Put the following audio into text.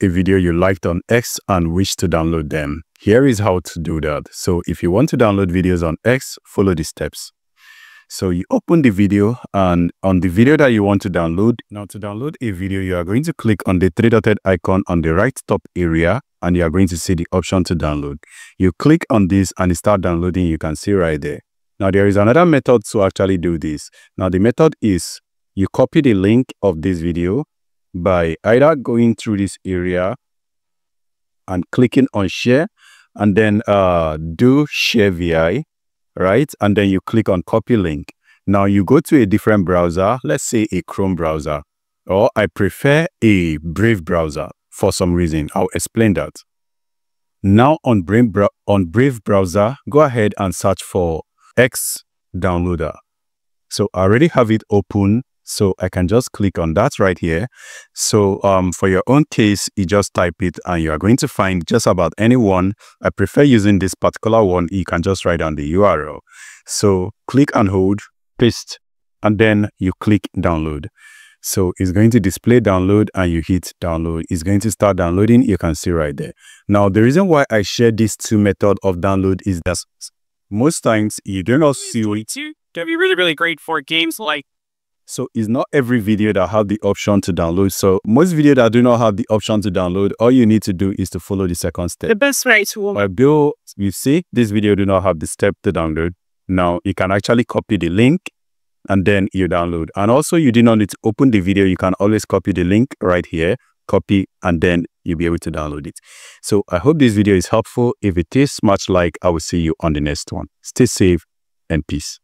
a video you liked on X and wish to download them. Here is how to do that. So if you want to download videos on X, follow the steps. So you open the video and on the video that you want to download, now to download a video, you are going to click on the three dotted icon on the right top area and you are going to see the option to download. You click on this and start downloading, you can see right there. Now there is another method to actually do this. Now the method is you copy the link of this video by either going through this area and clicking on share and then uh, do share VI right? And then you click on copy link. Now you go to a different browser, let's say a Chrome browser, or I prefer a Brave browser for some reason. I'll explain that. Now on Brave, on Brave browser, go ahead and search for X downloader. So I already have it open. So I can just click on that right here. So um, for your own case, you just type it and you are going to find just about any one. I prefer using this particular one. You can just write down the URL. So click and hold, paste, and then you click download. So it's going to display download and you hit download. It's going to start downloading. You can see right there. Now, the reason why I share these two method of download is that most times you do not see it. Can be really, really great for games like so it's not every video that have the option to download. So most video that do not have the option to download, all you need to do is to follow the second step. The best way to well, Bill, you see this video do not have the step to download. Now you can actually copy the link and then you download. And also you do not need to open the video. You can always copy the link right here, copy, and then you'll be able to download it. So I hope this video is helpful. If it is much like, I will see you on the next one. Stay safe and peace.